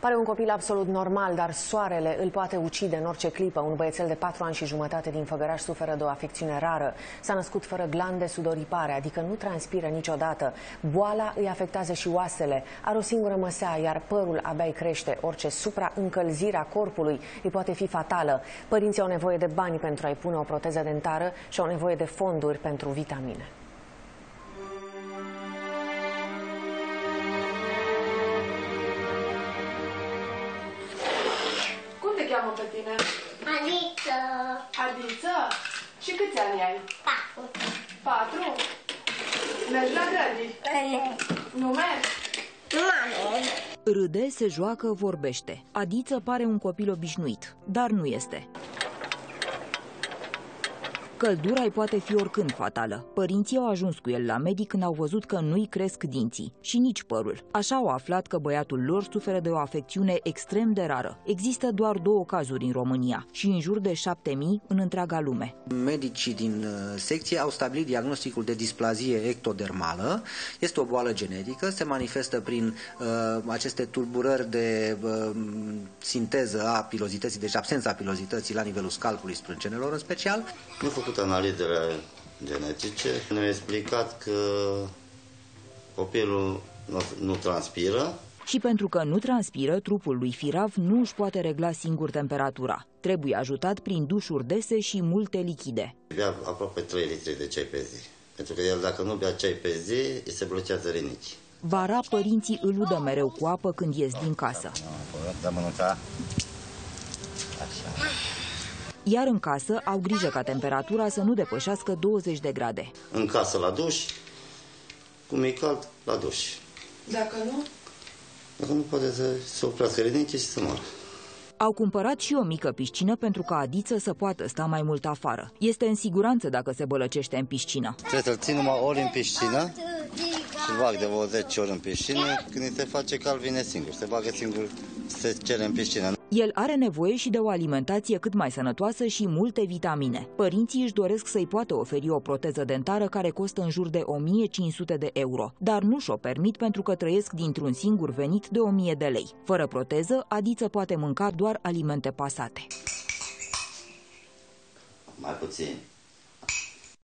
Pare un copil absolut normal, dar soarele îl poate ucide în orice clipă. Un băiețel de 4 ani și jumătate din Făgăraș suferă de o afecțiune rară. S-a născut fără glande sudoripare, adică nu transpiră niciodată. Boala îi afectează și oasele. Are o singură măsea, iar părul abia îi crește. Orice supraîncălzire a corpului îi poate fi fatală. Părinții au nevoie de bani pentru a-i pune o proteză dentară și au nevoie de fonduri pentru vitamine. Cheamă pe tine? Adică Adiță? Și câți ani ai? patru. Patru? Mergi la grădi? Ene. Nu mergi? Nu mame. Râde, se joacă, vorbește. Adiță pare un copil obișnuit, dar nu este. Căldura îi poate fi oricând fatală. Părinții au ajuns cu el la medic când au văzut că nu-i cresc dinții și nici părul. Așa au aflat că băiatul lor suferă de o afecțiune extrem de rară. Există doar două cazuri în România și în jur de 7000 în întreaga lume. Medicii din uh, secție au stabilit diagnosticul de displazie ectodermală. Este o boală genetică, se manifestă prin uh, aceste tulburări de uh, sinteză a pilozității, deci absența pilozității la nivelul scalpului sprâncenelor în special. Nu am făcut analizele genetice. Ne-au explicat că copilul nu, nu transpiră, Și pentru că nu transpiră, trupul lui Firav nu își poate regla singur temperatura. Trebuie ajutat prin dușuri dese și multe lichide. bea aproape 3 litri de ceai pe zi. Pentru că el dacă nu bea ceai pe zi, îi se blochează rinichi. Vara, părinții îl udă mereu cu apă când ies din casă. Da mănânca. Așa. Iar în casă au grijă ca temperatura să nu depășească 20 de grade. În casă la duș, cum e cald, la duș. Dacă nu? Dacă nu poate să se oprească rinichi și să moară. Au cumpărat și o mică piscină pentru ca Adiță să poată sta mai mult afară. Este în siguranță dacă se bălăcește în piscină. Trebuie să-l țin numai ori în piscină și bag de vreo 10 ori în piscină. Când îi se face cald, vine singur. Se bagă singur, se cere în piscină. El are nevoie și de o alimentație cât mai sănătoasă și multe vitamine. Părinții își doresc să-i poată oferi o proteză dentară care costă în jur de 1500 de euro, dar nu și-o permit pentru că trăiesc dintr-un singur venit de 1000 de lei. Fără proteză, Adiță poate mânca doar alimente pasate. Mai puțin.